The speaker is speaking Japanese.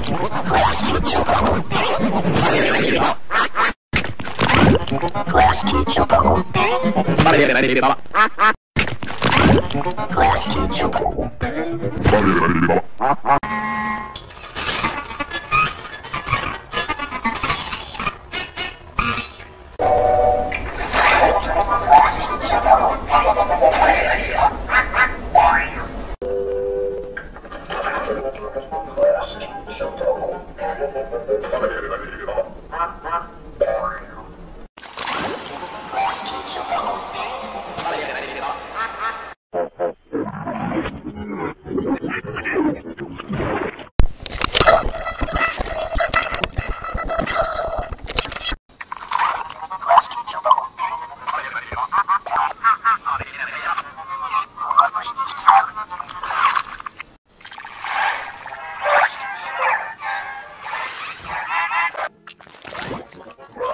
Plastic Chopper.